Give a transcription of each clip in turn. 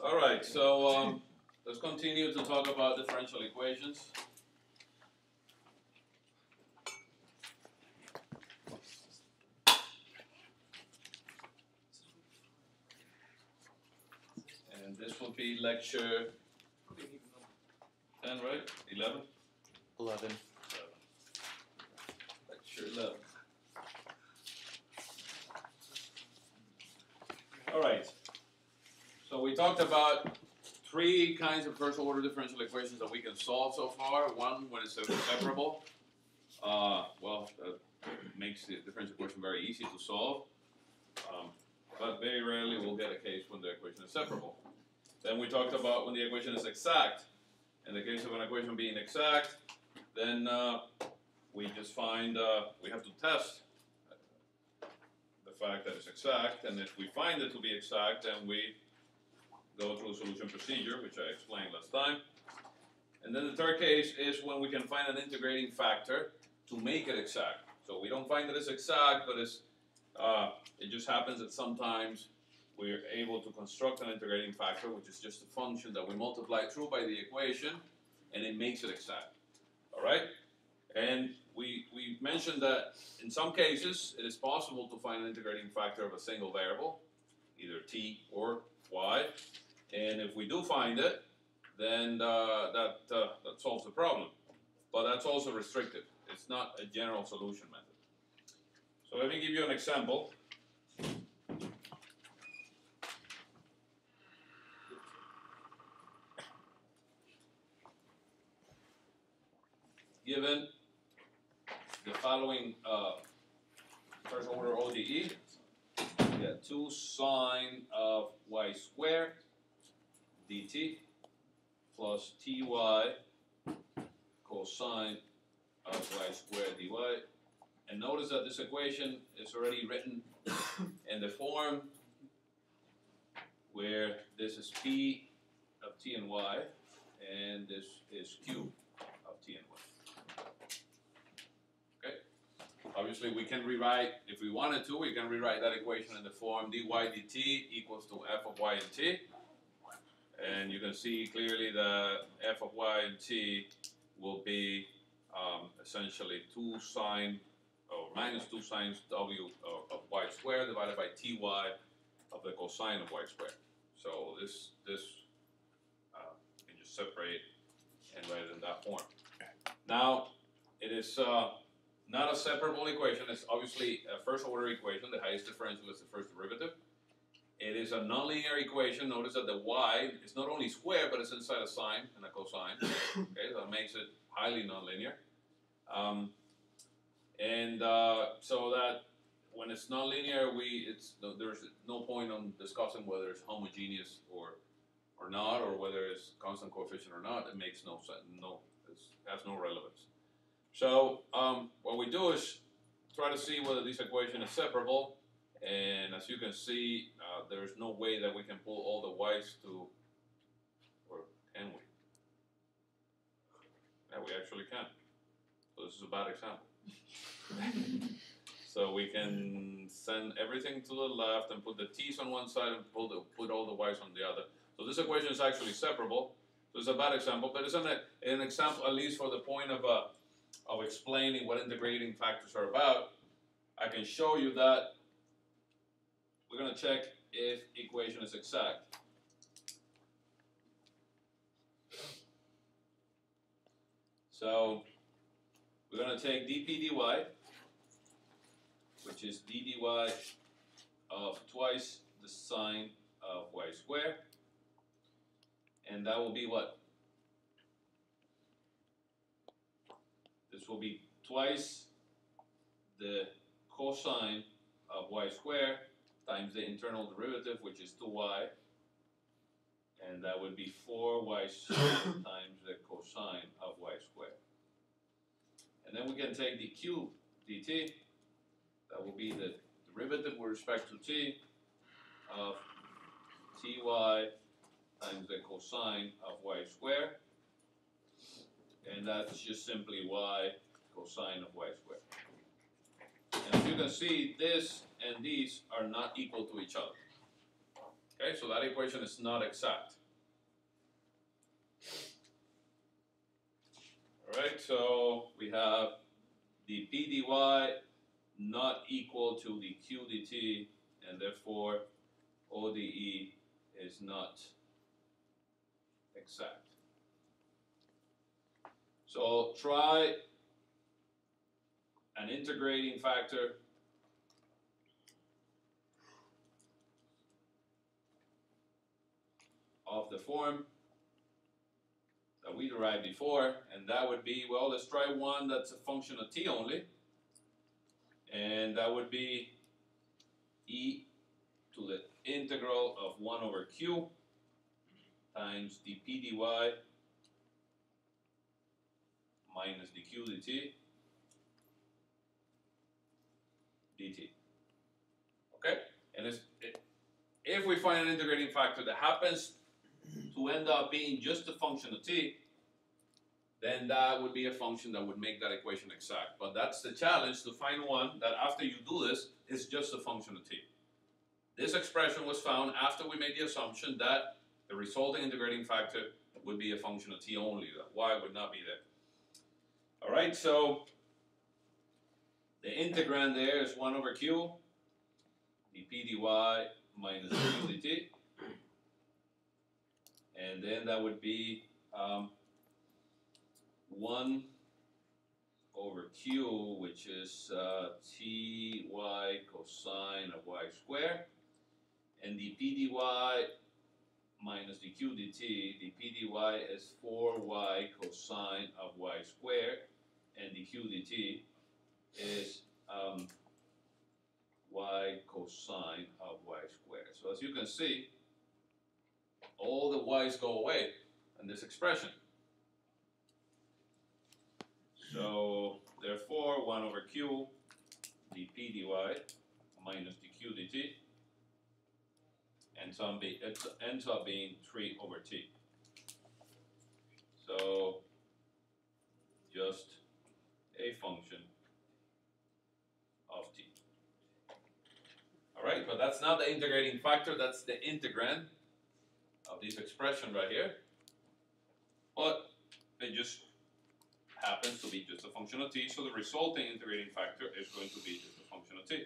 All right, so um, let's continue to talk about differential equations. And this will be lecture ten, right? Eleven? Eleven. Lecture eleven. All right. So we talked about three kinds of first order differential equations that we can solve so far. One when it's separable. Uh, well, that makes the differential equation very easy to solve. Um, but very rarely we'll get a case when the equation is separable. Then we talked about when the equation is exact. In the case of an equation being exact, then uh, we just find uh, we have to test the fact that it's exact, and if we find it to be exact, then we go through a solution procedure, which I explained last time. And then the third case is when we can find an integrating factor to make it exact. So we don't find that it's exact, but it's uh, it just happens that sometimes we're able to construct an integrating factor, which is just a function that we multiply through by the equation, and it makes it exact. All right? And we, we mentioned that in some cases it is possible to find an integrating factor of a single variable, either t or y. And if we do find it, then uh, that, uh, that solves the problem. But that's also restricted. It's not a general solution method. So let me give you an example. Given the following uh, first order ODE, we get 2 sine of y squared dt plus ty cosine of y squared dy. And notice that this equation is already written in the form where this is p of t and y, and this is q of t and y. Okay? Obviously, we can rewrite, if we wanted to, we can rewrite that equation in the form dy dt equals to f of y and t. And you can see clearly that f of y and t will be um, essentially 2 sine or minus 2 sine w of, y squared divided by ty of the cosine of y squared. So this this uh, can just separate and write it in that form. Now it is uh, not a separable equation. It's obviously a first order equation. The highest differential is the first derivative. It is a nonlinear equation. Notice that the y is not only square, but it's inside a sine and a cosine. Okay, that makes it highly nonlinear. Um, and uh, so that when it's nonlinear, we it's there's no point on discussing whether it's homogeneous or or not, or whether it's constant coefficient or not. It makes no sense. No, it has no relevance. So um, what we do is try to see whether this equation is separable. And as you can see, uh, there's no way that we can pull all the y's to, or can we? Yeah, we actually can. So this is a bad example. so we can send everything to the left and put the t's on one side and pull the, put all the y's on the other. So this equation is actually separable. So it's a bad example, but it's an, an example at least for the point of, uh, of explaining what integrating factors are about. I can show you that we're going to check if equation is exact. So we're going to take dp dy, which is d dy of twice the sine of y squared. And that will be what? This will be twice the cosine of y squared times the internal derivative, which is 2y. And that would be 4y squared times the cosine of y squared. And then we can take the q dt, that will be the derivative with respect to t of ty times the cosine of y squared. And that's just simply y cosine of y squared. And as you can see, this and these are not equal to each other. Okay, so that equation is not exact. Alright, so we have the PDY not equal to the QDT, and therefore ODE is not exact. So try an integrating factor of the form that we derived before, and that would be, well, let's try one that's a function of t only. And that would be e to the integral of 1 over q times the p dy minus the q dt dt. Okay? And if we find an integrating factor that happens to end up being just a function of t, then that would be a function that would make that equation exact. But that's the challenge to find one that after you do this is just a function of t. This expression was found after we made the assumption that the resulting integrating factor would be a function of t only, that y would not be there. Alright, so the integrand there is 1 over q, the p dy minus q dt. And then that would be um, 1 over q, which is uh, ty cosine of y squared. And the p dy minus the q dt, the p dy is 4y cosine of y squared. And the q dt is um, y cosine of y squared. So as you can see, all the y's go away in this expression. So therefore, 1 over q dp dy minus dq dt ends up, be, ends up being 3 over t. So just a function of t. Alright, but that's not the integrating factor, that's the integrand of this expression right here. But it just happens to be just a function of t, so the resulting integrating factor is going to be just a function of t.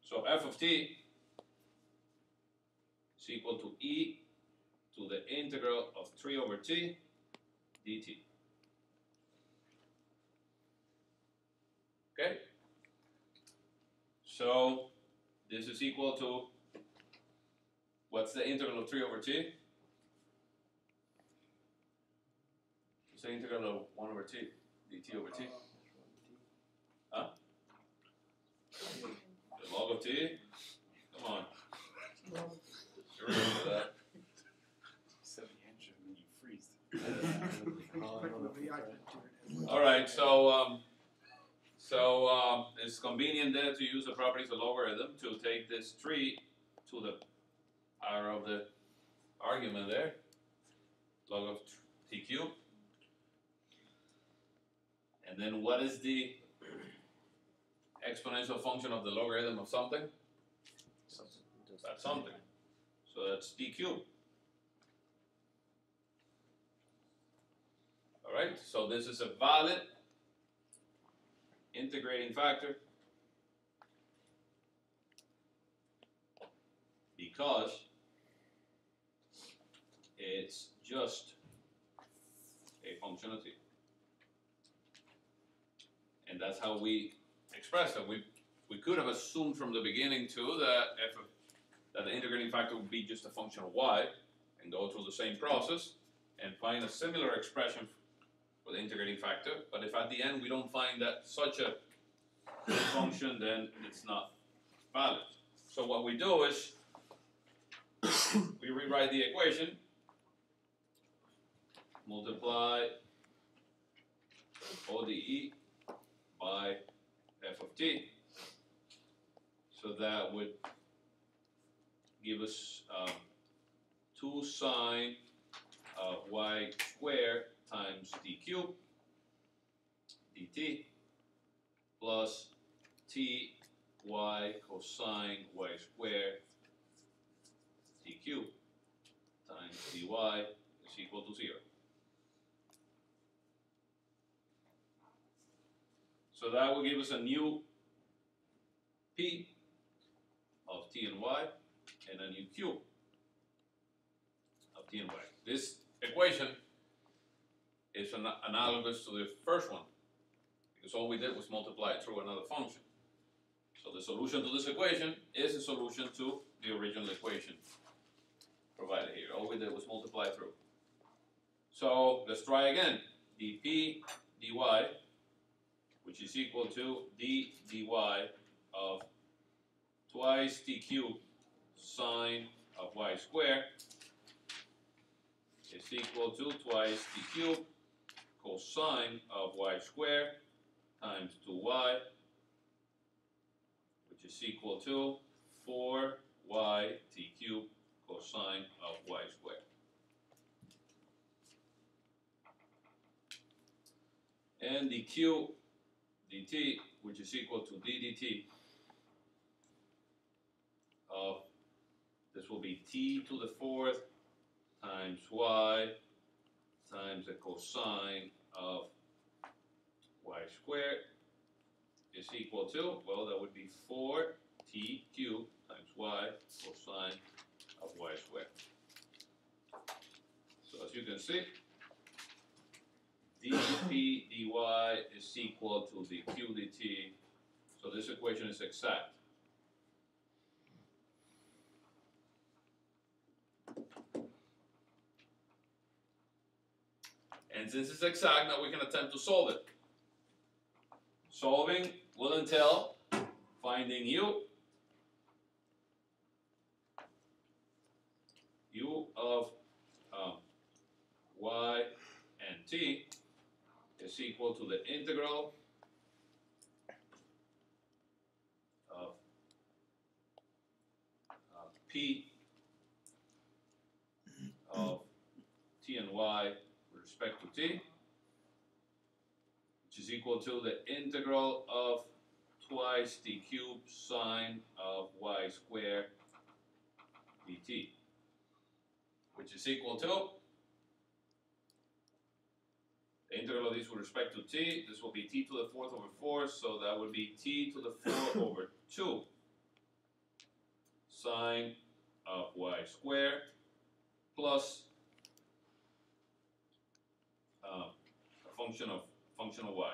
So f of t is equal to e to the integral of 3 over t dt. Okay? So this is equal to what's the integral of 3 over t? What's the integral of 1 over t? dt over t? Huh? The log of t? Come on. You that. Freeze. Alright, so um, so um, it's convenient there to use the properties of logarithm to take this tree to the power of the argument there, log of t cubed. And then what is the exponential function of the logarithm of something? That's something. So that's t cubed. Alright, so this is a valid integrating factor because it's just a functionality. And that's how we express it. We we could have assumed from the beginning too that f of, that the integrating factor would be just a function of y and go through the same process and find a similar expression for the integrating factor. But if at the end we don't find that such a function, then it's not valid. So what we do is we rewrite the equation, multiply ODE by f of t. So that would give us um, 2 sine of y squared times d cubed dt plus t y cosine y squared t cubed times dy is equal to zero. So that will give us a new p of t and y and a new q of t and y. This equation is an analogous to the first one because all we did was multiply it through another function. So the solution to this equation is a solution to the original equation provided here. All we did was multiply through. So let's try again. dp dy, which is equal to d dy of twice t cubed sine of y squared is equal to twice t cubed cosine of y squared times 2y, which is equal to 4y t cubed cosine of y squared. And the q dt, which is equal to d dt of, this will be t to the fourth times y times the cosine of y squared is equal to, well, that would be four t cubed times y cosine of y squared. So as you can see, dp dy is equal to the q dt, so this equation is exact. And since it's exact, now we can attempt to solve it. Solving will entail finding u, u of um, y and t is equal to the integral of uh, p of t and y with respect to t, which is equal to the integral of twice t cubed sine of y squared dt, which is equal to the integral of these with respect to t, this will be t to the fourth over 4, so that would be t to the 4 over 2 sine of y squared plus uh, a function of function of y.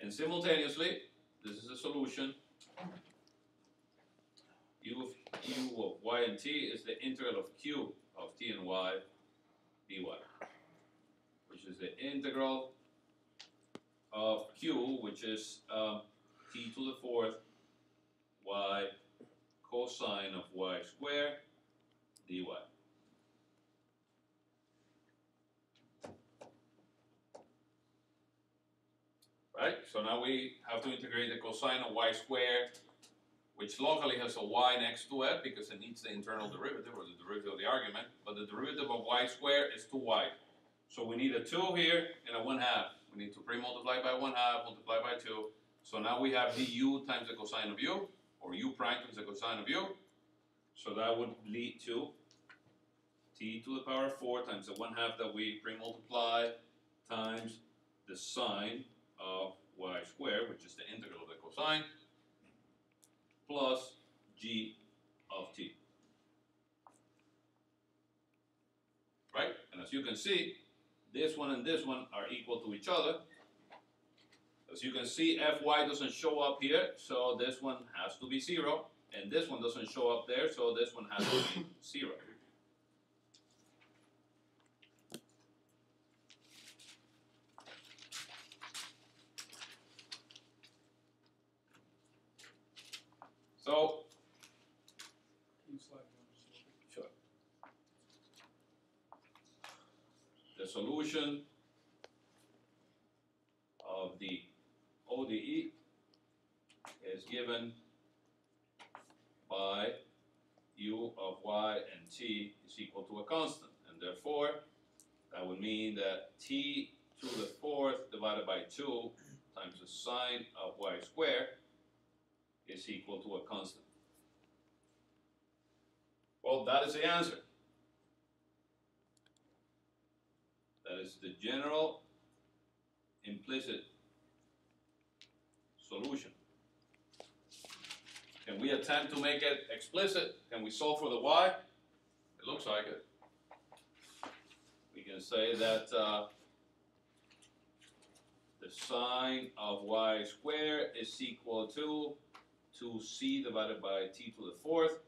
And simultaneously, this is a solution. u of u of y and t is the integral of q of t and y dy, which is the integral of q, which is um, t to the fourth y cosine of y squared dy. Right, so now we have to integrate the cosine of y squared, which locally has a y next to it because it needs the internal derivative or the derivative of the argument, but the derivative of y squared is 2y. So we need a 2 here and a 1 half. We need to pre-multiply by 1 half, multiply by 2. So now we have du times the cosine of u, or u prime times the cosine of u. So that would lead to t to the power of 4 times the 1 half that we pre-multiply times the sine of y squared, which is the integral of the cosine, plus g of t. Right? And as you can see, this one and this one are equal to each other. As you can see, fy doesn't show up here, so this one has to be 0. And this one doesn't show up there, so this one has to be 0. So, Can you slide down just a little bit? Sure. The solution of the ODE is given by u of y and t is equal to a constant, and therefore that would mean that t to the fourth divided by 2 times the sine of y squared is equal to a constant. Well, that is the answer. That is the general implicit solution. Can we attempt to make it explicit? Can we solve for the y? It looks like it. We can say that uh, the sine of y squared is equal to 2c divided by t to the fourth,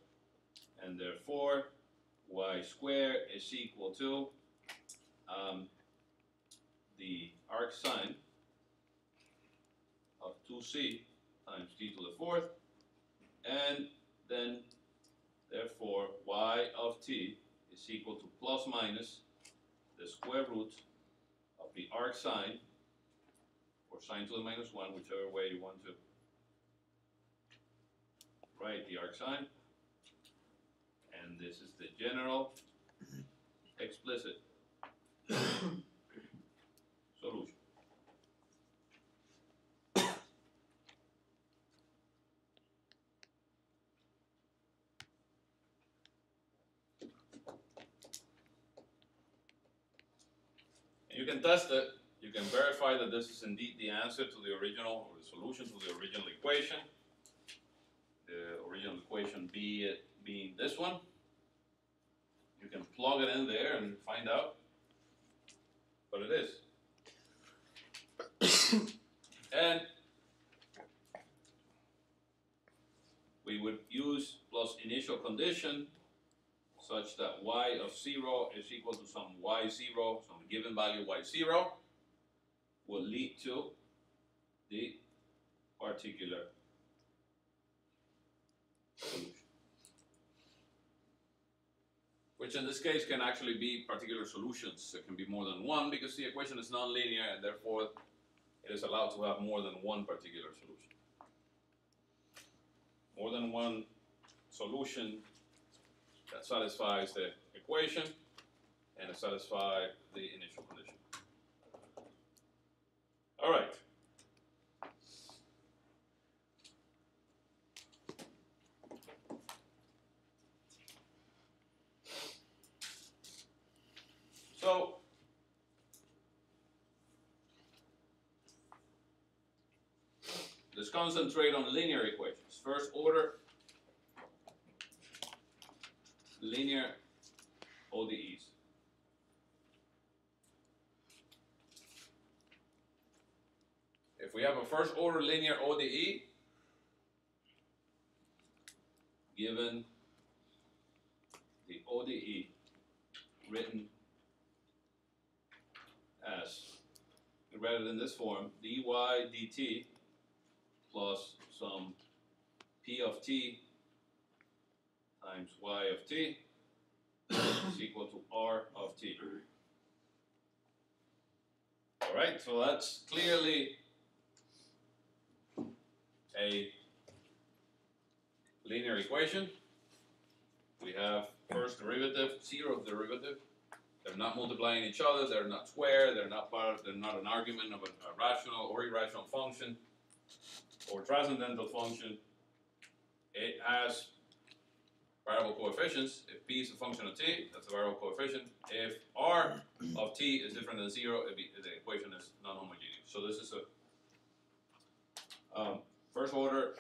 and therefore y squared is equal to um, the arc sine of 2c times t to the fourth, and then therefore y of t is equal to plus minus the square root of the arc sine, or sine to the minus 1, whichever way you want to write the arc sine. And this is the general explicit solution. And you can test it, you can verify that this is indeed the answer to the original, or the solution to the original equation. The original equation it being this one. You can plug it in there and find out what it is. and we would use plus initial condition such that y of 0 is equal to some y0, some given value y0, will lead to the particular solution. Which in this case can actually be particular solutions. It can be more than one because the equation is nonlinear and therefore it is allowed to have more than one particular solution. More than one solution that satisfies the equation and it satisfies the initial condition. All right. So let's concentrate on linear equations. First order linear ODEs. If we have a first order linear ODE, given the ODE written as, it in this form, dy dt plus some p of t times y of t is equal to r of t. Alright, so that's clearly a linear equation. We have first derivative, zero derivative. They're not multiplying each other, they're not square, they're not part of, they're not an argument of a, a rational or irrational function or transcendental function. It has variable coefficients. If p is a function of t, that's a variable coefficient. If r of t is different than zero, be, the equation is non-homogeneous. So this is a um, first order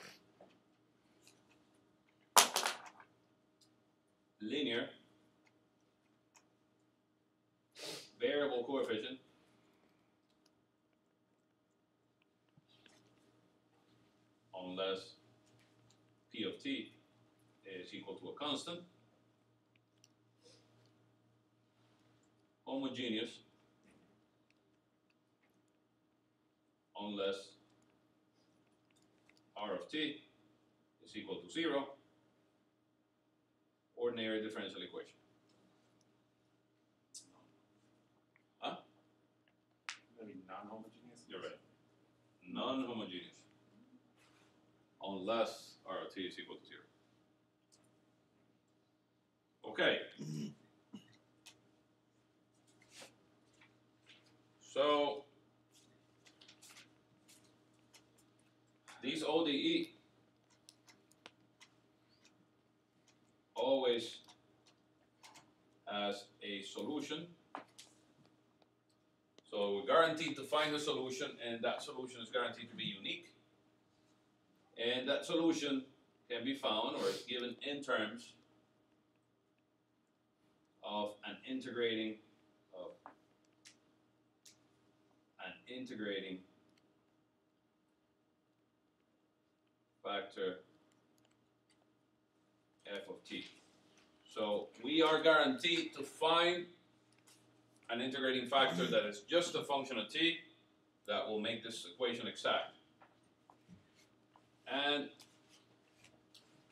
linear variable coefficient unless p of t is equal to a constant, homogeneous, unless r of t is equal to zero, ordinary differential equation. Maybe non-homogeneous. You're right. Non-homogeneous. Unless r of t is equal to zero. Okay. So these ODE always has a solution. So we're guaranteed to find a solution and that solution is guaranteed to be unique. And that solution can be found or is given in terms of an integrating of an integrating factor f of t. So we are guaranteed to find an integrating factor that is just a function of t that will make this equation exact. And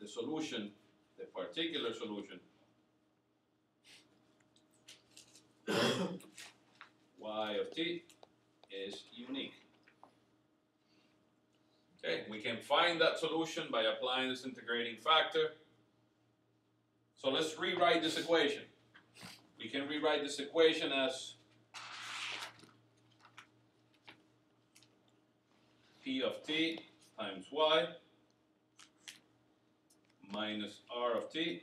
the solution, the particular solution, y of t is unique. Okay, we can find that solution by applying this integrating factor. So let's rewrite this equation. We can rewrite this equation as p of t times y minus r of t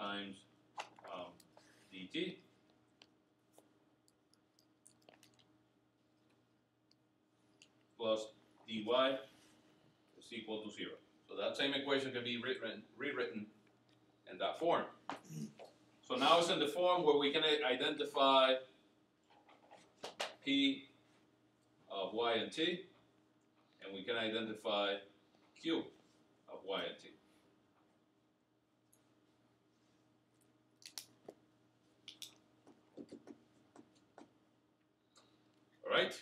times dt plus dy is equal to zero. So that same equation can be rewritten in that form. So now it's in the form where we can identify p of y and t, and we can identify q of y and t. Alright?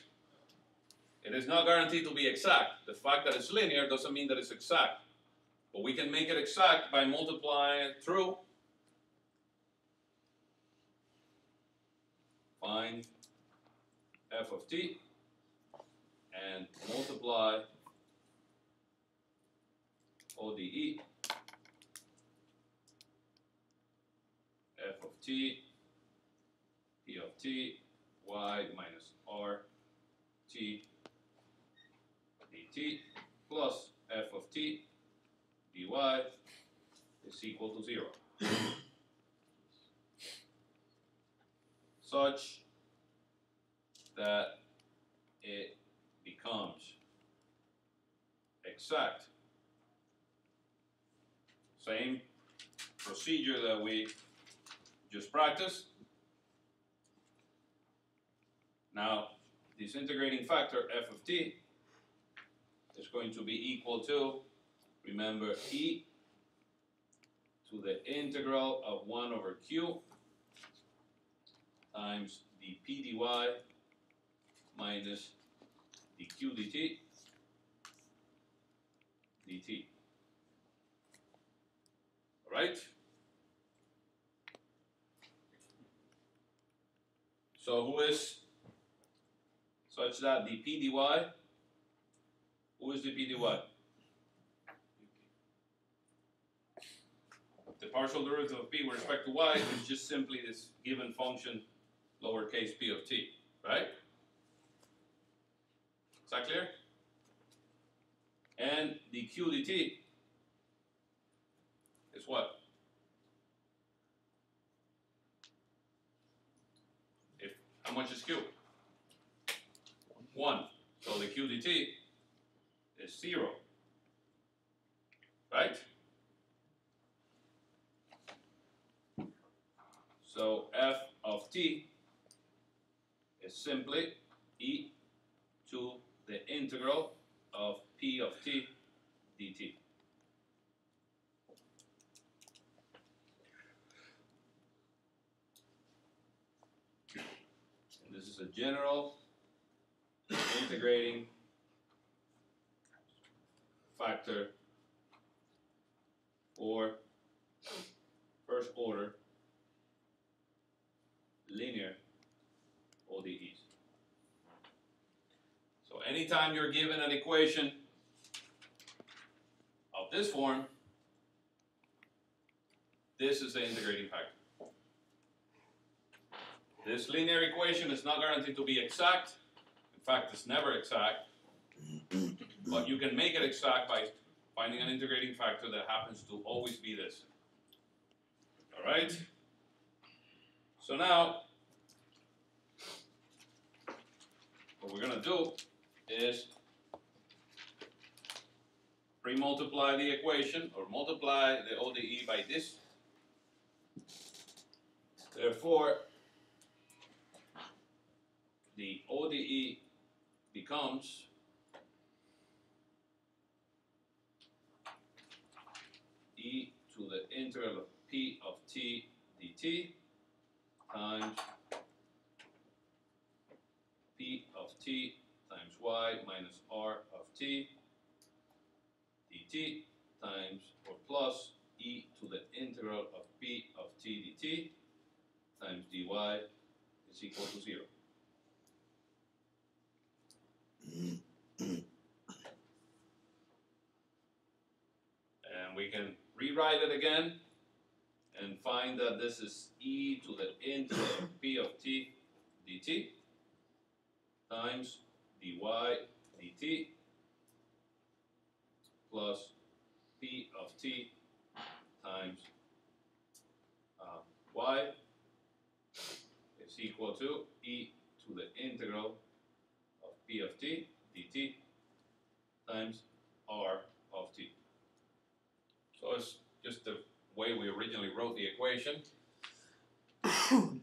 It is not guaranteed to be exact. The fact that it's linear doesn't mean that it's exact. But we can make it exact by multiplying it through. Find f of t and multiply ODE f of t p of t y minus r t dt plus f of t dy is equal to zero. Such that it becomes exact. Same procedure that we just practiced. Now, this integrating factor f of t is going to be equal to, remember, e to the integral of 1 over q times the p dy minus the q dt dt. Alright? So who is such that the p dy who is the p dy? The partial derivative of p with respect to y is just simply this given function lowercase p of t, right? Is that clear? And the q dt is what? If how much is q? One. So the QDT is zero. Right? So f of t is simply e to the integral of p of t dt. And this is a general integrating factor or first order linear ODEs. So anytime you're given an equation of this form, this is the integrating factor. This linear equation is not guaranteed to be exact. Fact, it's never exact. But you can make it exact by finding an integrating factor that happens to always be this. Alright? So now, what we're gonna do is pre-multiply the equation or multiply the ODE by this. Therefore, the ODE becomes e to the integral of p of t dt times p of t times y minus r of t dt times or plus e to the integral of p of t dt times dy is equal to zero. And we can rewrite it again and find that this is e to the integral of p of t dt times dy dt plus p of t times uh, y is equal to e to the integral p of t dt times r of t. So it's just the way we originally wrote the equation.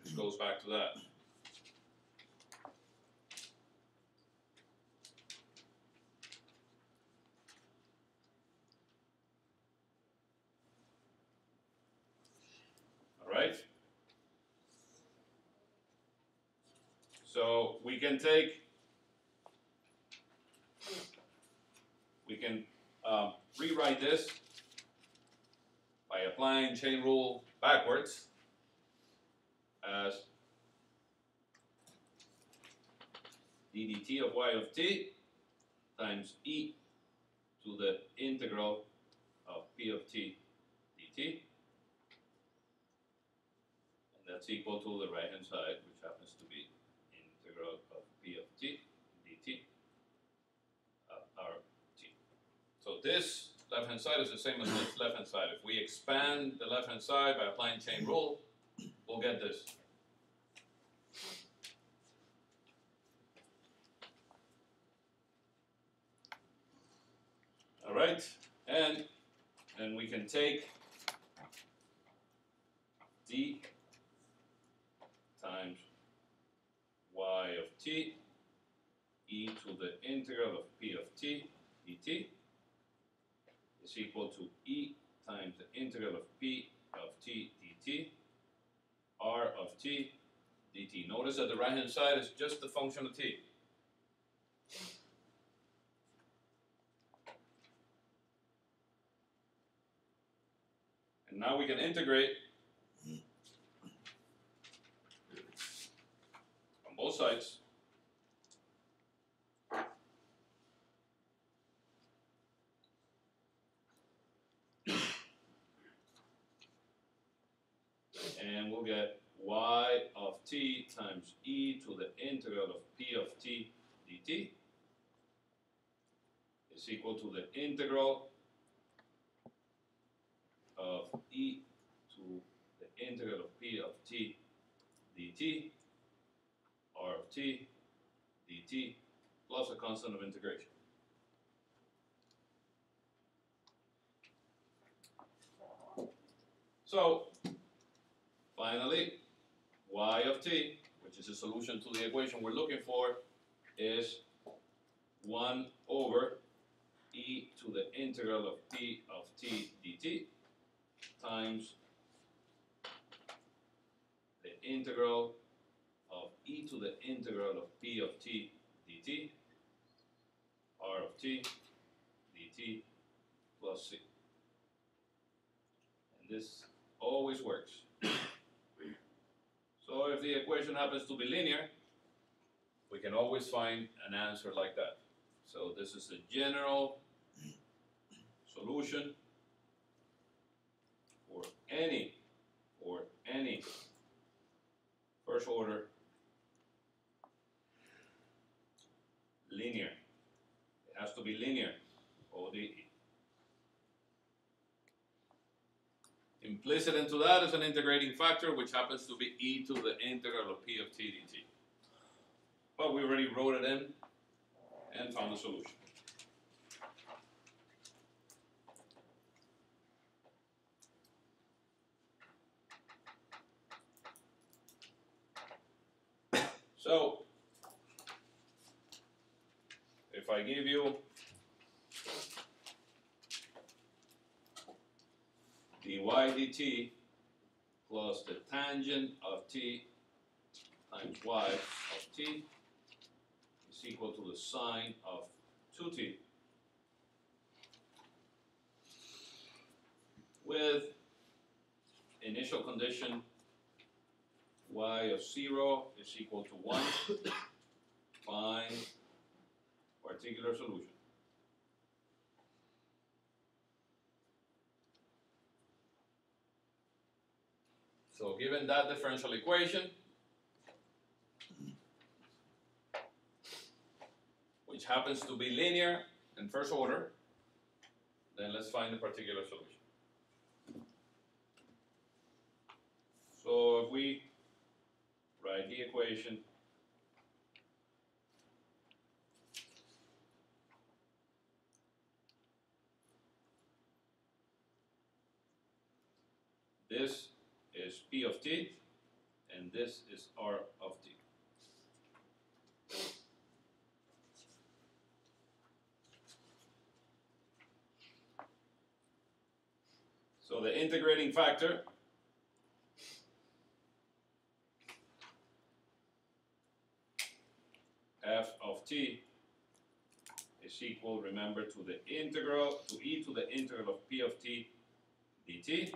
Just goes back to that. So we can take we can um, rewrite this by applying chain rule backwards as ddt of y of t times e to the integral of p of t dt and that's equal to the right hand side which happens to be integral of p of t dt uh, r t. So this left hand side is the same as this left hand side. If we expand the left hand side by applying chain rule, we'll get this. Alright, and then we can take d times y of t e to the integral of p of t dt is equal to e times the integral of p of t dt r of t dt. Notice that the right hand side is just the function of t. And now we can integrate on both sides. And we'll get y of t times e to the integral of p of t dt is equal to the integral of e to the integral of p of t dt r of t dt plus a constant of integration. So Finally, y of t, which is a solution to the equation we're looking for, is 1 over e to the integral of p of t dt times the integral of e to the integral of p of t dt r of t dt plus c. And this always works. So if the equation happens to be linear, we can always find an answer like that. So this is the general solution for any, for any first order linear. It has to be linear, implicit into that is an integrating factor, which happens to be e to the integral of p of t dt. But we already wrote it in and found the solution. So, if I give you dy dt plus the tangent of t times y of t is equal to the sine of 2t with initial condition y of 0 is equal to 1 find particular solution. So given that differential equation, which happens to be linear in first order, then let's find the particular solution. So if we write the equation this is P of t, and this is R of t. So the integrating factor f of t is equal, remember, to the integral, to e to the integral of p of t dt,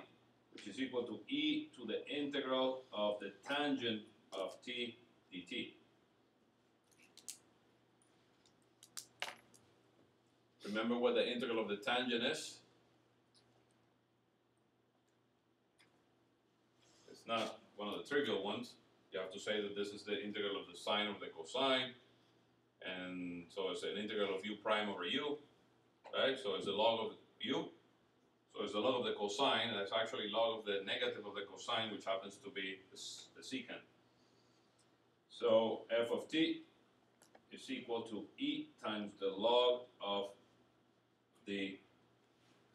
which is equal to e to the integral of the tangent of t dt. Remember what the integral of the tangent is? It's not one of the trivial ones. You have to say that this is the integral of the sine of the cosine, and so it's an integral of u prime over u, right? So it's the log of u. So it's the log of the cosine, and it's actually log of the negative of the cosine, which happens to be the, the secant. So f of t is equal to e times the log of the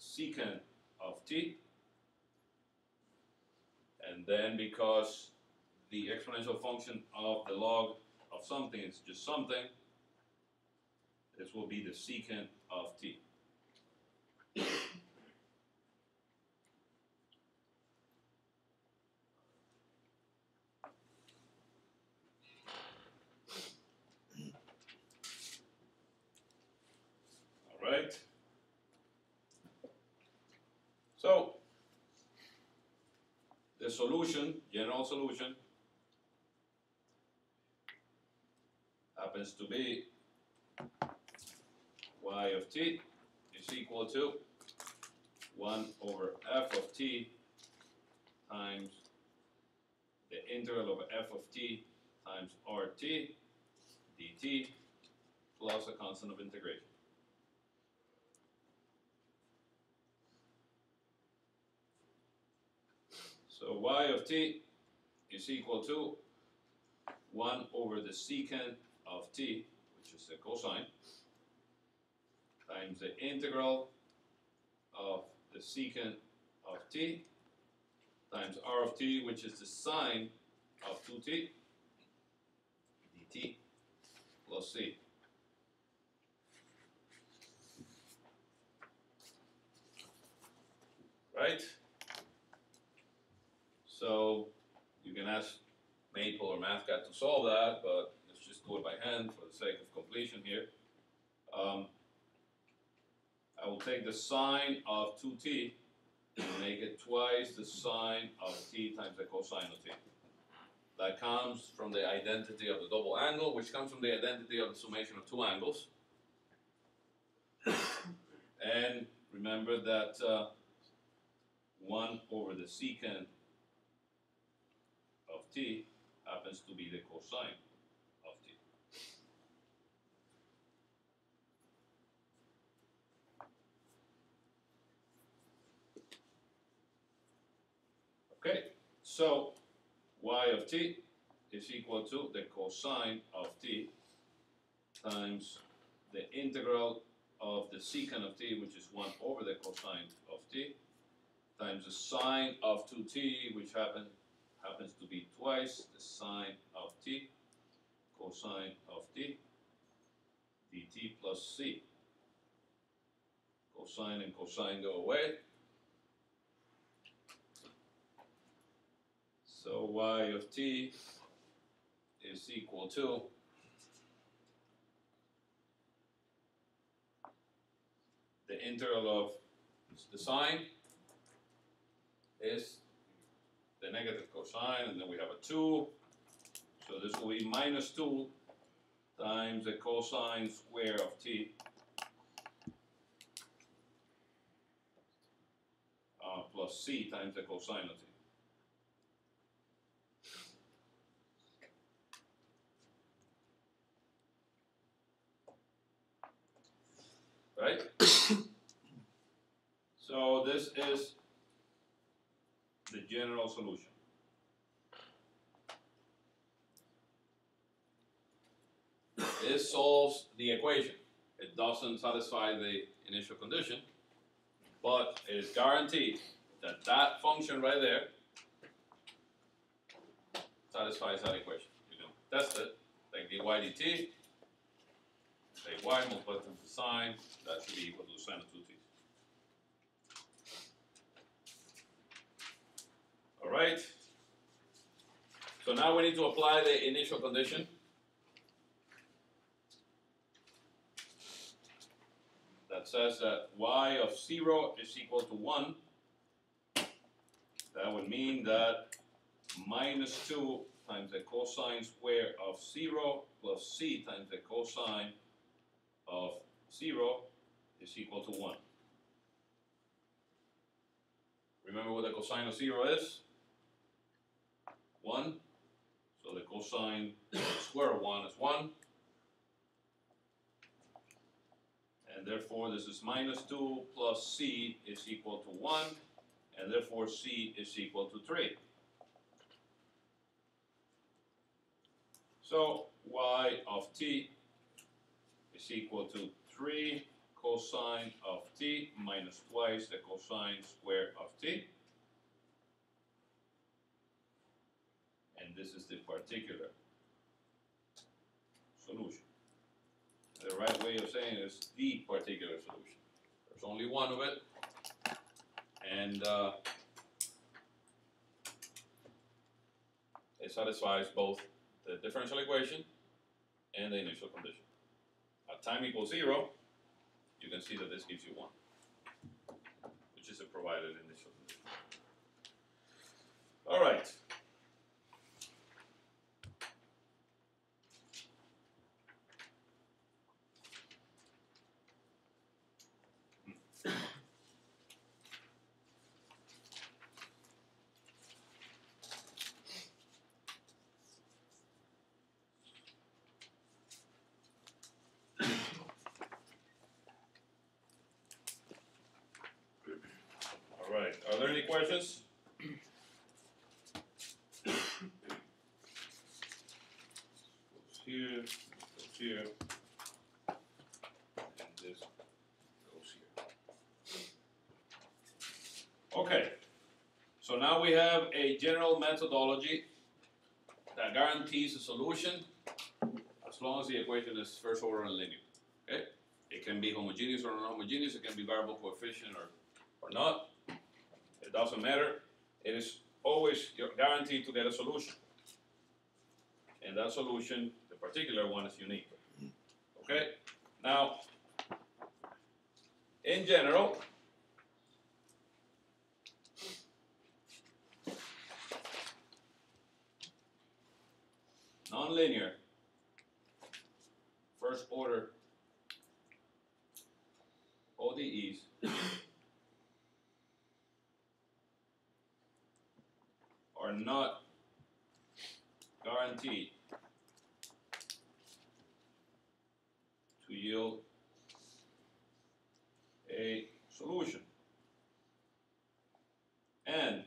secant of t. And then because the exponential function of the log of something is just something, this will be the secant of t. All right. So, the solution, general solution, happens to be y of t is equal to 1 over f of t times the integral of f of t times rt dt plus a constant of integration. So y of t is equal to 1 over the secant of t, which is the cosine, times the integral of the secant of t times r of t, which is the sine of 2t dt plus c. Right? So you can ask Maple or MathCAD to solve that, but let's just do it by hand for the sake of completion here. Um, I will take the sine of 2t and make it twice the sine of t times the cosine of t. That comes from the identity of the double angle, which comes from the identity of the summation of two angles. and remember that uh, 1 over the secant t happens to be the cosine of t. Okay, so y of t is equal to the cosine of t times the integral of the secant of t, which is one over the cosine of t, times the sine of two t, which happen, happens to be twice the sine of t, cosine of t, dt plus c. Cosine and cosine go away. So y of t is equal to the integral of the sine is the negative cosine, and then we have a two. So this will be minus two times the cosine square of t uh, plus c times the cosine of t. Right? so this is the general solution. This solves the equation. It doesn't satisfy the initial condition, but it is guaranteed that that function right there satisfies that equation. You can test it, take dy dt, take y, multiply times the sine. that should be equal to sine of 2t. right? So now we need to apply the initial condition. That says that y of 0 is equal to 1. That would mean that minus 2 times the cosine square of 0 plus c times the cosine of 0 is equal to 1. Remember what the cosine of 0 is? Cosine square of one is one. And therefore this is minus two plus c is equal to one, and therefore c is equal to three. So y of t is equal to three cosine of t minus twice the cosine square of t. And this is the particular solution. The right way of saying it is the particular solution. There's only one of it. And uh, it satisfies both the differential equation and the initial condition. At time equals zero, you can see that this gives you one, which is a provided initial condition. All right. All right, are there any questions? Goes here, goes here. And this goes here. Okay, so we have a general methodology that guarantees a solution as long as the equation is first order and linear, okay? It can be homogeneous or non-homogeneous, it can be variable coefficient or, or not. It doesn't matter. It is always guaranteed to get a solution. And that solution, the particular one, is unique. Okay? Now, in general, nonlinear, first order. ODEs are not guaranteed to yield a solution. And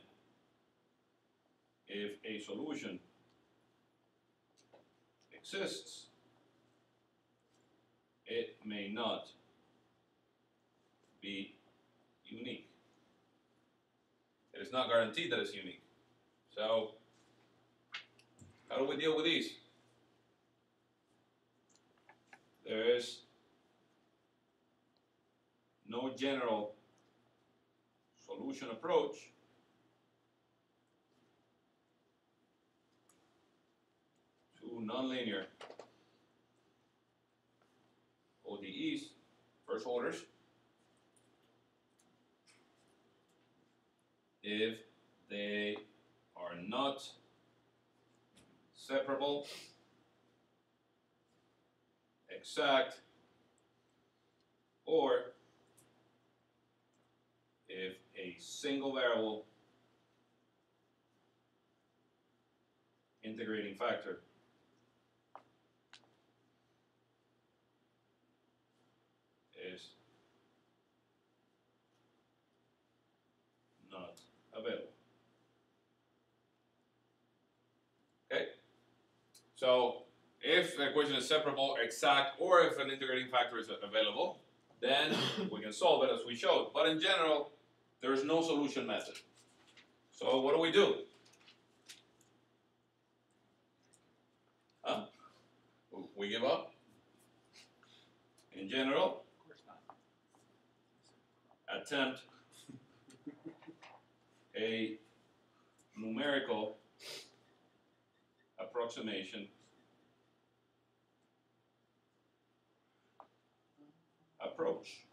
if a solution exists, it may not be unique. It is not guaranteed that it's unique. So, how do we deal with these? There is no general solution approach to nonlinear. ODEs, first orders, if they are not separable, exact, or if a single variable integrating factor is not available. Okay? So, if the equation is separable, exact, or if an integrating factor is available, then we can solve it as we showed. But in general, there is no solution method. So what do we do? Huh? We give up? In general. Attempt a numerical approximation approach.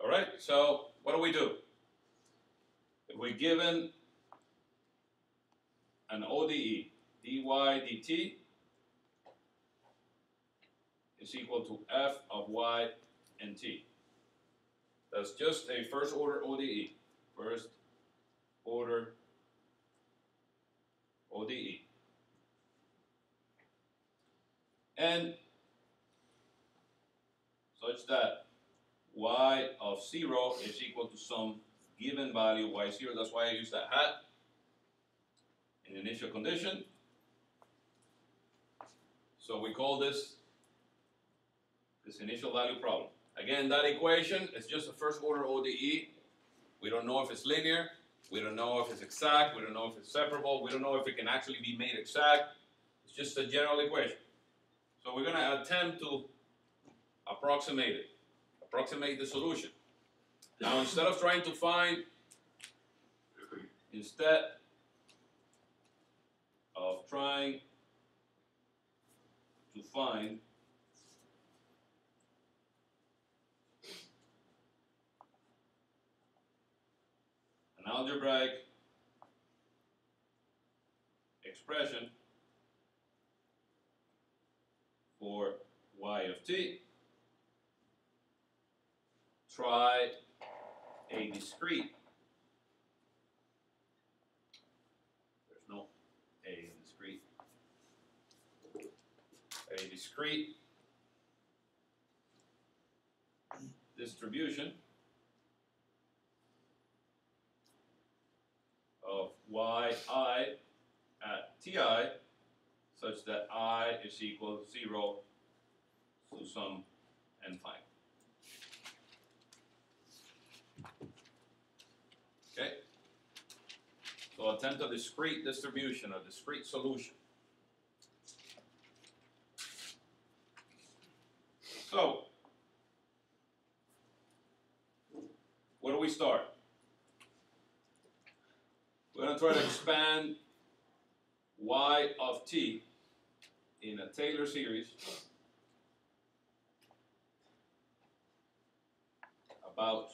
All right, so what do we do? If we're given an ODE, dy dt is equal to f of y and t. That's just a first order ODE, first order ODE. And such that y of 0 is equal to some given value y0. That's why I use that hat in initial condition. So we call this this initial value problem. Again, that equation is just a first order ODE. We don't know if it's linear. We don't know if it's exact. We don't know if it's separable. We don't know if it can actually be made exact. It's just a general equation. So we're going to attempt to approximate it, approximate the solution. Now, instead of trying to find, instead of trying to find algebraic expression for y of t, try a discrete. There's no a discrete. A discrete distribution of yi at ti such that i is equal to 0 to some n final. Okay? So attempt a discrete distribution, a discrete solution. So, where do we start? We're going to try to expand y of t in a Taylor series about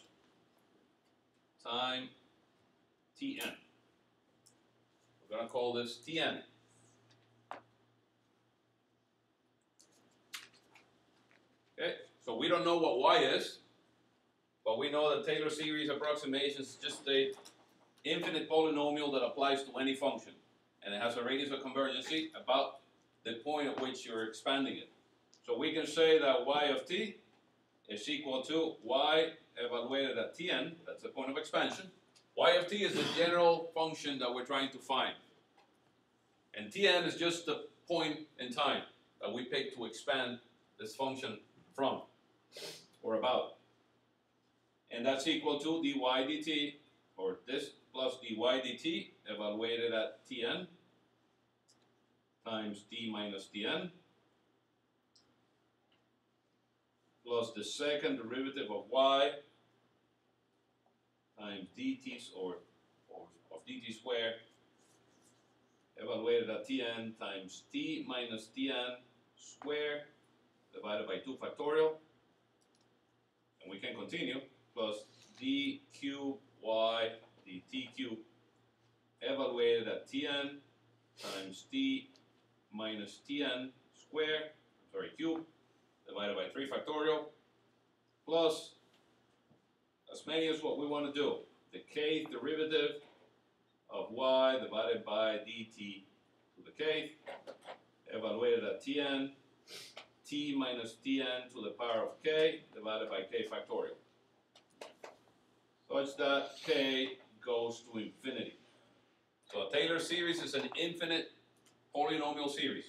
time tn. We're going to call this tn. Okay, so we don't know what y is, but we know that Taylor series approximations just a infinite polynomial that applies to any function, and it has a radius of convergency about the point at which you're expanding it. So we can say that y of t is equal to y evaluated at Tn, that's the point of expansion. y of t is the general function that we're trying to find. And Tn is just the point in time that we pick to expand this function from or about. And that's equal to dy dt, or this plus dy dt, evaluated at Tn, times d minus dn, plus the second derivative of y times dt or, or of dt squared evaluated at tn times t minus tn squared divided by 2 factorial. And we can continue plus d cube y dt cube evaluated at tn times t minus tn squared sorry cube divided by 3 factorial plus as many as what we want to do. The kth derivative of y divided by dt to the kth, evaluated at tn, t minus tn to the power of k divided by k factorial. Such that k goes to infinity. So a Taylor series is an infinite polynomial series.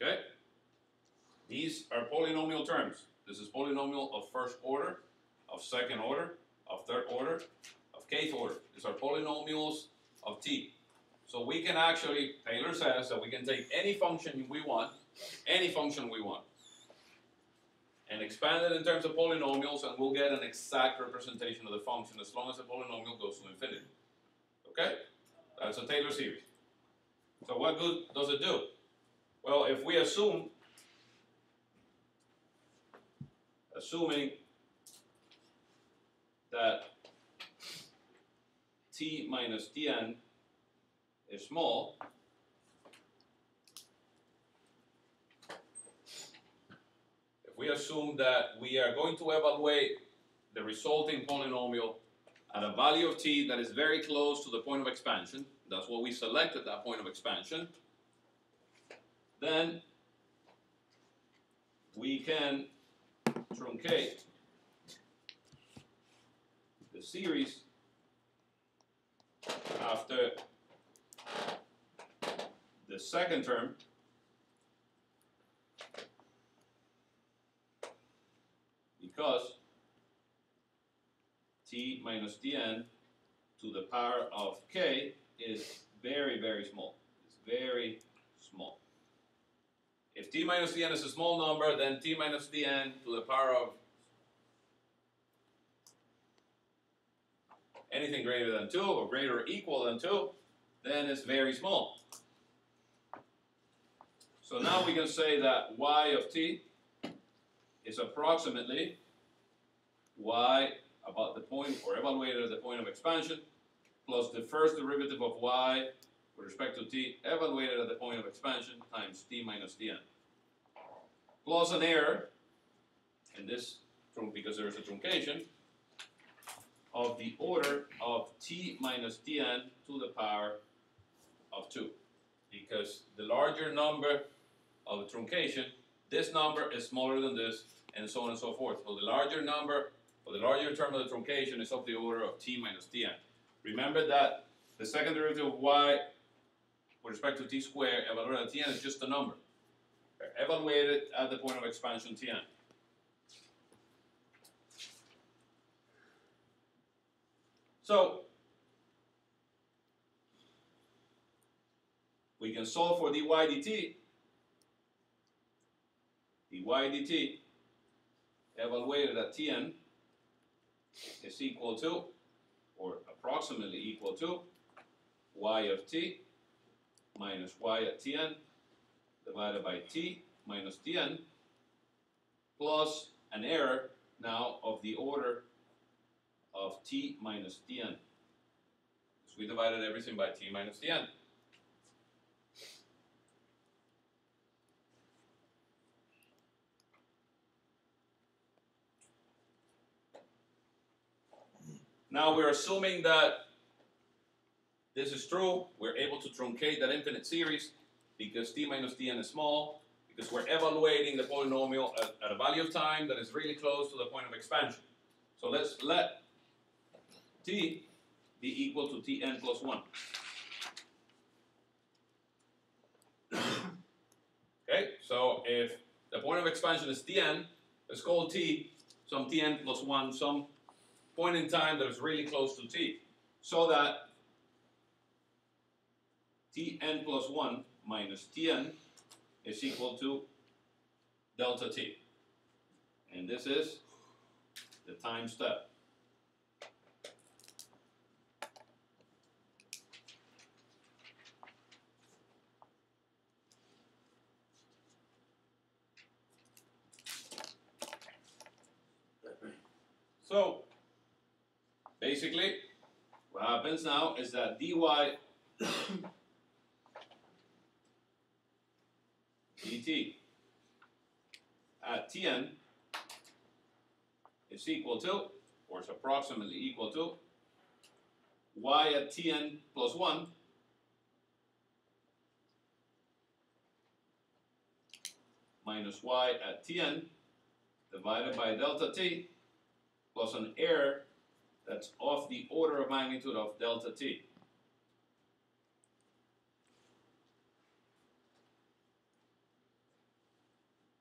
Okay? These are polynomial terms. This is polynomial of first order, of second order, of third order, of kth order. These are polynomials of t. So we can actually, Taylor says that we can take any function we want, any function we want, and expand it in terms of polynomials and we'll get an exact representation of the function as long as the polynomial goes to infinity. Okay? That's a Taylor series. So what good does it do? Well, if we assume assuming that t minus tn is small, we assume that we are going to evaluate the resulting polynomial at a value of t that is very close to the point of expansion, that's what we selected that point of expansion, then we can truncate the series after the second term because t minus tn to the power of k is very, very small. It's very small. If t minus dn is a small number, then t minus dn to the power of anything greater than 2 or greater or equal than 2, then it's very small. So now we can say that y of t is approximately y about the point or evaluated at the point of expansion plus the first derivative of y with respect to t evaluated at the point of expansion times t minus dn plus an error and this because there is a truncation of the order of t minus dn to the power of 2 because the larger number of truncation this number is smaller than this and so on and so forth. So the larger number the larger term of the truncation is of the order of t minus tn. remember that the second derivative of y with respect to t squared evaluated at tn is just a number. Evaluated at the point of expansion tn. So, we can solve for dy dt. dy dt evaluated at tn is equal to, or approximately equal to, y of t minus y at tn divided by t minus tn plus an error now of the order of t minus tn. So we divided everything by t minus tn. Now we're assuming that this is true. We're able to truncate that infinite series because t minus tn is small, because we're evaluating the polynomial at, at a value of time that is really close to the point of expansion. So let's let t be equal to tn plus 1. okay, so if the point of expansion is tn, let's call t some tn plus 1, some point in time that is really close to t, so that tn plus 1 minus tn is equal to delta t. And this is the time step. So, basically, what happens now is that dy dt at tn is equal to, or is approximately equal to, y at tn plus 1 minus y at tn divided by delta t plus an error that's of the order of magnitude of delta t.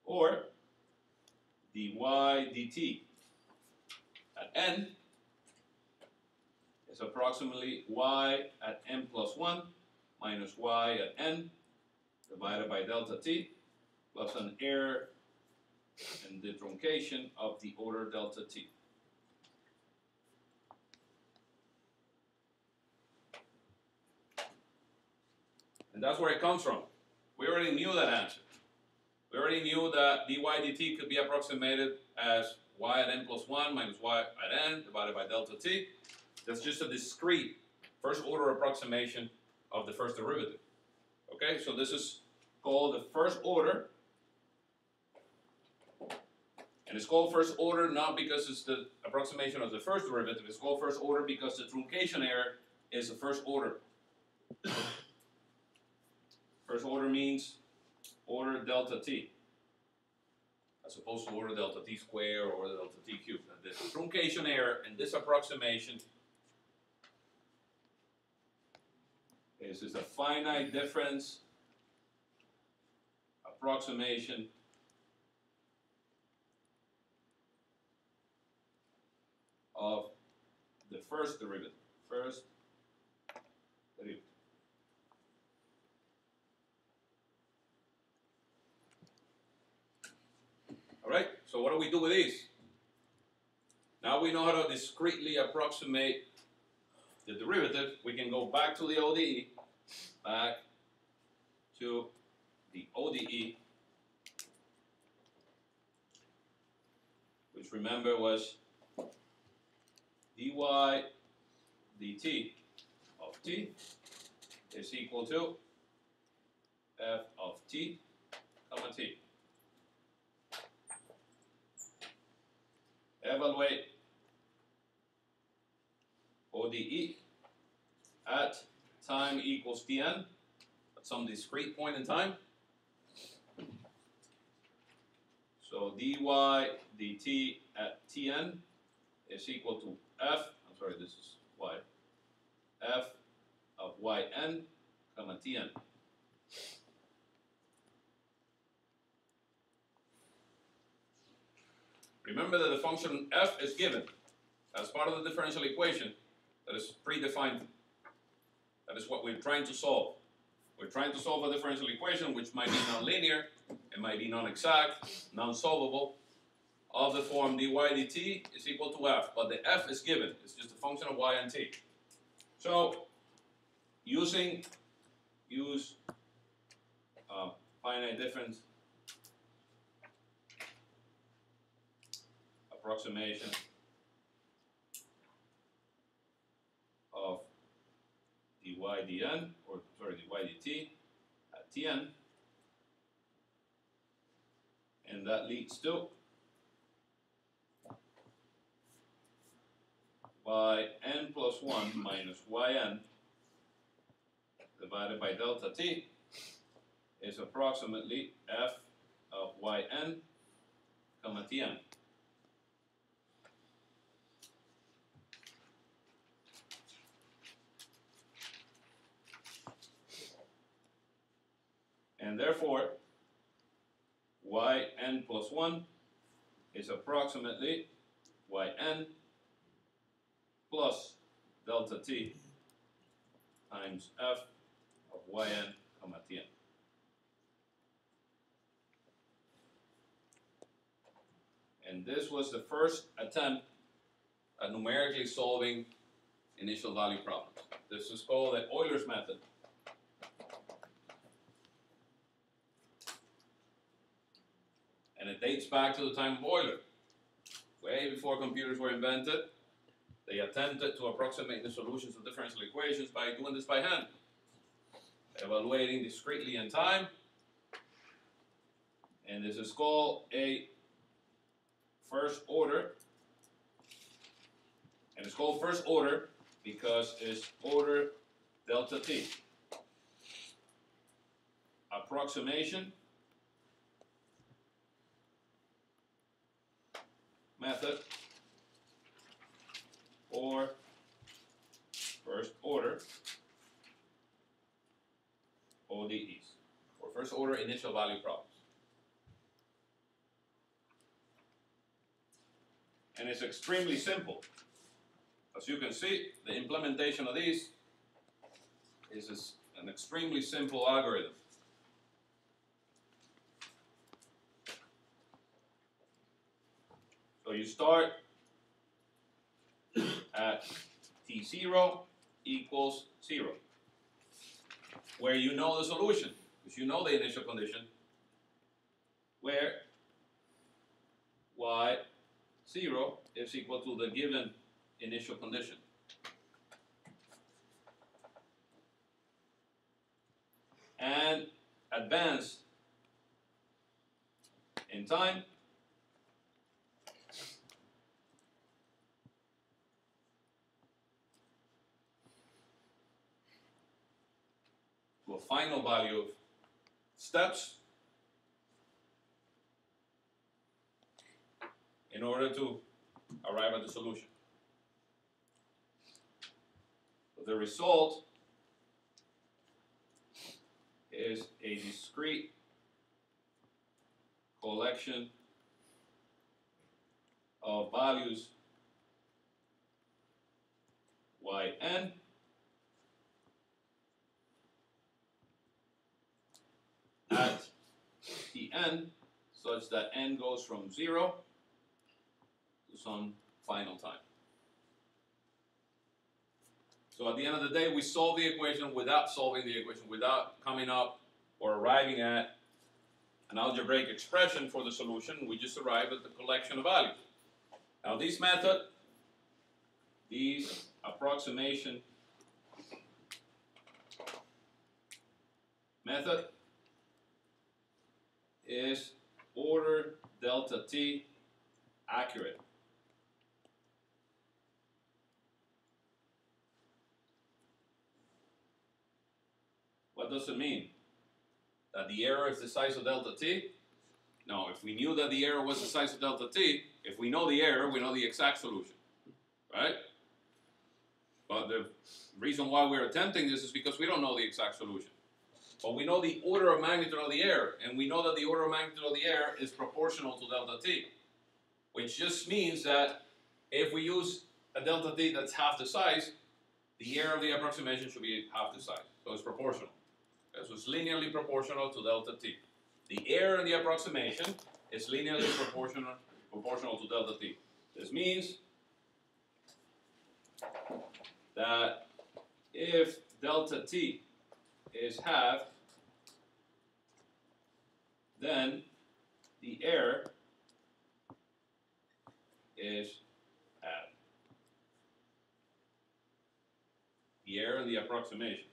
Or dy dt at n is approximately y at n plus 1 minus y at n divided by delta t plus an error in the truncation of the order delta t. And that's where it comes from. We already knew that answer. We already knew that dy dt could be approximated as y at n plus 1 minus y at n divided by delta t. That's just a discrete first order approximation of the first derivative. Okay, so this is called the first order. And it's called first order not because it's the approximation of the first derivative, it's called first order because the truncation error is the first order. First order means order delta t, as opposed to order delta t square or delta t cubed. And the truncation error in this approximation is, is a finite difference approximation of the first derivative. First derivative. Alright, so what do we do with these? Now we know how to discretely approximate the derivative. We can go back to the ODE, back to the ODE, which remember was dy dt of t is equal to f of t comma t. evaluate ODE at time equals Tn at some discrete point in time. So dy dt at Tn is equal to f, I'm sorry, this is y, f of yn comma Tn. Remember that the function f is given as part of the differential equation that is predefined. That is what we're trying to solve. We're trying to solve a differential equation which might be nonlinear, it might be non-exact, non-solvable, of the form dy dt is equal to f, but the f is given, it's just a function of y and t. So, using, use uh, finite difference approximation of dy dn, or sorry, dy dt at tn, and that leads to yn plus 1 minus yn divided by delta t is approximately f of yn, comma tn. And therefore, yn plus 1 is approximately yn plus delta t times f of yn comma tn. And this was the first attempt at numerically solving initial value problems. This is called the Euler's method. And it dates back to the time of Euler. Way before computers were invented, they attempted to approximate the solutions of differential equations by doing this by hand, evaluating discretely in time. And this is called a first order. And it's called first order because it's order delta t. Approximation method or first order ODEs or first order initial value problems. And it's extremely simple. As you can see, the implementation of these is an extremely simple algorithm. So you start at t0 equals 0, where you know the solution, because you know the initial condition, where y 0 is equal to the given initial condition. And advance in time final value of steps in order to arrive at the solution. The result is a discrete collection of values yn at tn such that n goes from 0 to some final time. So at the end of the day, we solve the equation without solving the equation, without coming up or arriving at an algebraic expression for the solution. We just arrive at the collection of values. Now this method, these approximation method is order delta t accurate. What does it mean? That the error is the size of delta t? No, if we knew that the error was the size of delta t, if we know the error, we know the exact solution. Right? But the reason why we're attempting this is because we don't know the exact solution. But we know the order of magnitude of the error, and we know that the order of magnitude of the error is proportional to delta t. Which just means that if we use a delta t that's half the size, the error of the approximation should be half the size. So it's proportional. So it's linearly proportional to delta t. The error in the approximation is linearly proportional, proportional to delta t. This means that if delta t is half, then the error is half. The error in the approximation.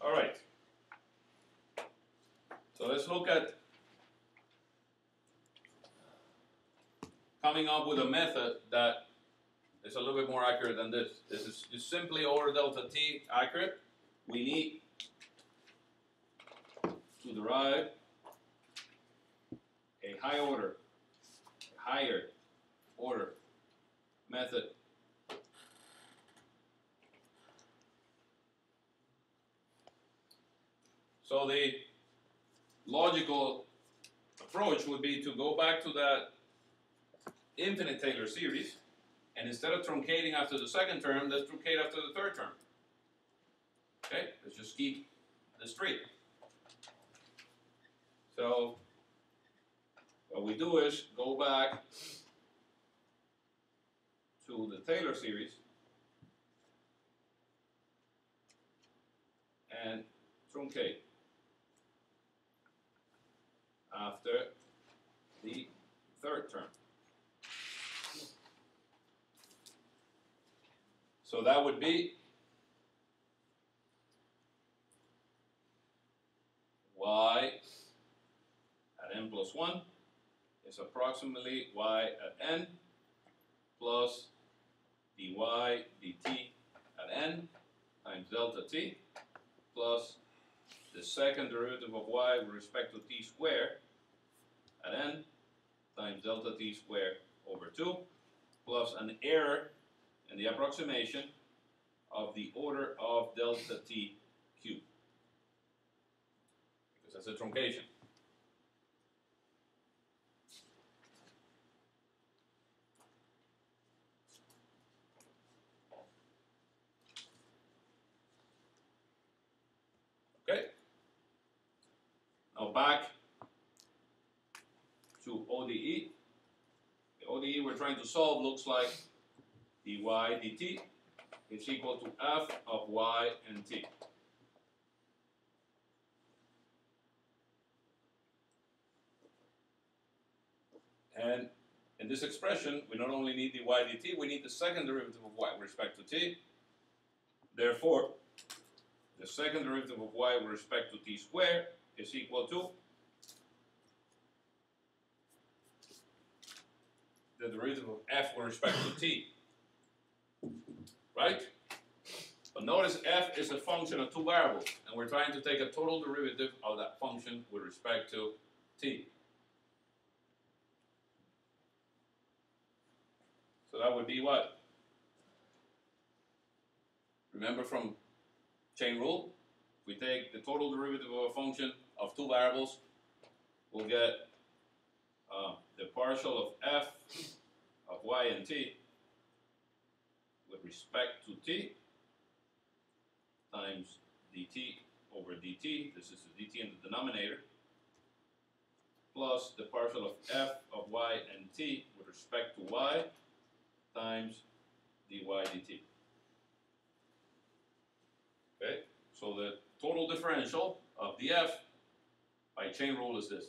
All right. So let's look at coming up with a method that is a little bit more accurate than this. This is just simply over delta t accurate. We need to derive a high order, a higher order method So the logical approach would be to go back to that infinite Taylor series, and instead of truncating after the second term, let's truncate after the third term. Okay, let's just keep the street. So what we do is go back to the Taylor series and truncate after the third term. So that would be y at n plus 1 is approximately y at n plus dy dt at n times delta t plus the second derivative of y with respect to t squared at n times delta t squared over 2 plus an error in the approximation of the order of delta t cubed. Because that's a truncation. Okay. Now back ODE. The ODE we're trying to solve looks like dy dt is equal to f of y and t. And in this expression, we not only need dy dt, we need the second derivative of y with respect to t. Therefore, the second derivative of y with respect to t squared is equal to the derivative of f with respect to t. Right? But notice f is a function of two variables, and we're trying to take a total derivative of that function with respect to t. So that would be what? Remember from chain rule, if we take the total derivative of a function of two variables, we'll get uh, the partial of f of y and t with respect to t times dt over dt, this is the dt in the denominator, plus the partial of f of y and t with respect to y times dy dt. Okay, so the total differential of df by chain rule is this.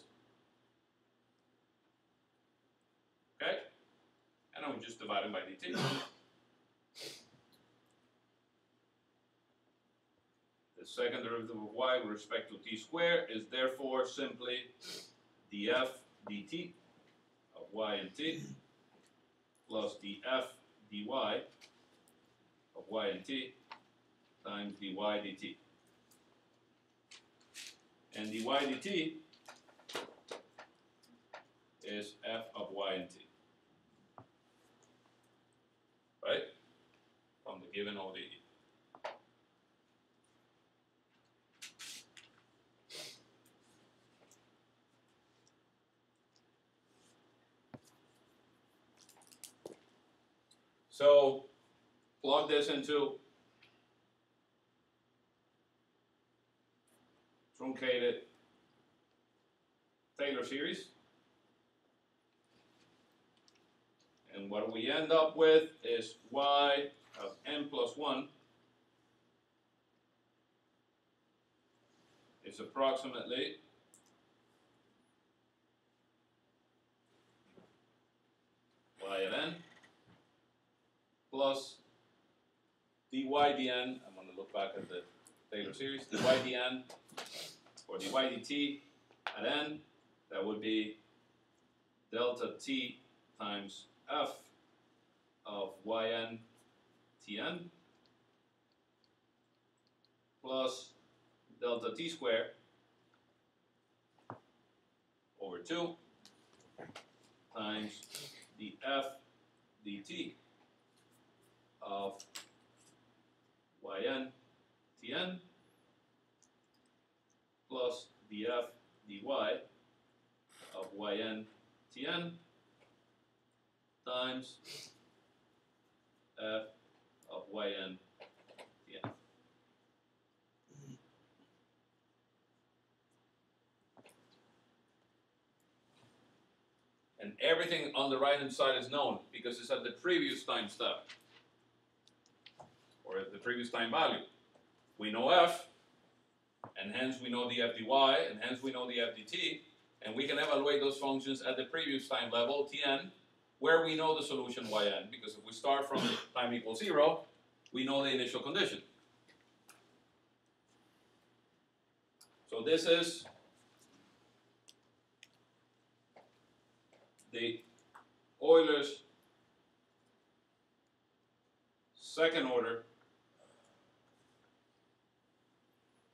Okay, and I would just divide it by dt. The second derivative of y with respect to t squared is therefore simply df dt of y and t plus df dy of y and t times dy dt. And dy dt is f of y and t. Right? From the given ODE. So plug this into truncated Taylor series. And what we end up with is y of n plus 1 is approximately y at n plus dy dn, I'm going to look back at the Taylor series, dy dn or dy dt at n, that would be delta t times f of yn tn plus delta t squared over 2 times df dt of yn tn plus df dy of yn tn times f uh, of yn tn. And everything on the right hand side is known because it's at the previous time step or at the previous time value. We know f, and hence we know df dy, and hence we know df dt, and we can evaluate those functions at the previous time level, tn, where we know the solution yn, because if we start from time equals zero, we know the initial condition. So this is the Euler's second order.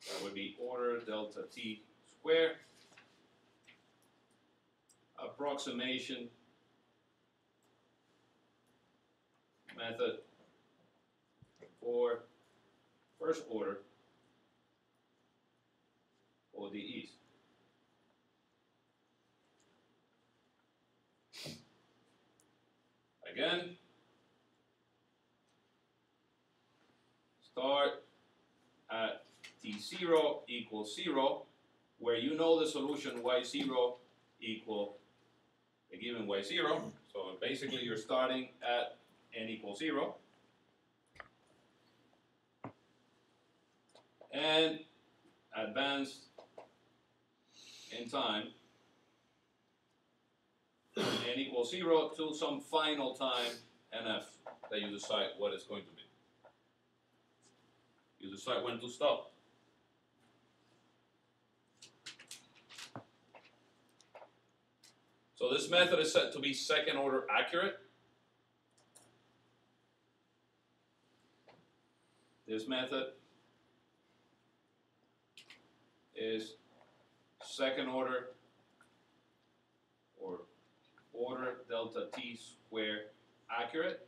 That would be order delta t squared approximation method for first order ODEs. Again, start at t0 equals 0, where you know the solution y0 equal a given y0. So basically you're starting at n equals 0. And advance in time n equals 0 to some final time nf that you decide what it's going to be. You decide when to stop. So this method is set to be second order accurate. This method is second order or order delta t squared accurate,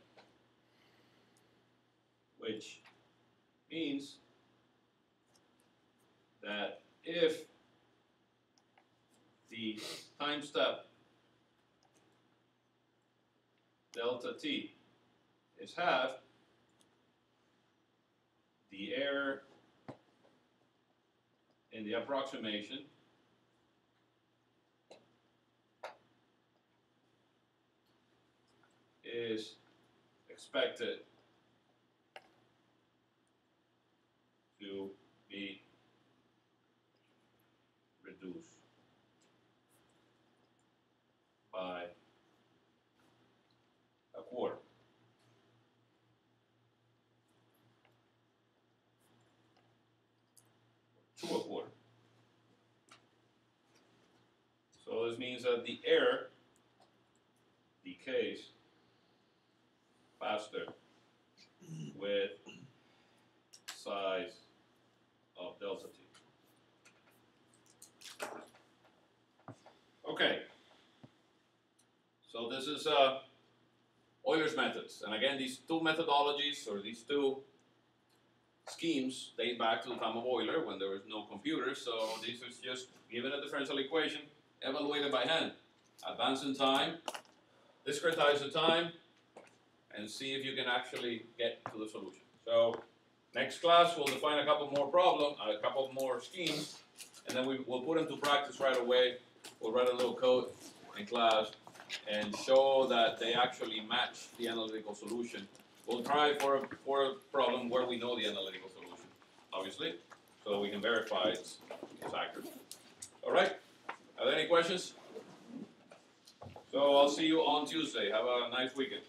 which means that if the time step delta t is half, the error in the approximation. Is expected to be reduced by a quarter. To a quarter. This means that the error decays faster with size of delta t. Okay. So this is uh, Euler's methods, and again, these two methodologies or these two schemes date back to the time of Euler when there was no computers. So this is just given a differential equation, evaluated by hand, advance in time, discretize the time, and see if you can actually get to the solution. So next class we'll define a couple more problem, a couple more schemes, and then we, we'll put them to practice right away. We'll write a little code in class and show that they actually match the analytical solution. We'll try for a, for a problem where we know the analytical solution, obviously, so we can verify it's, it's accurate. All right? Are there any questions? So I'll see you on Tuesday. Have a nice weekend.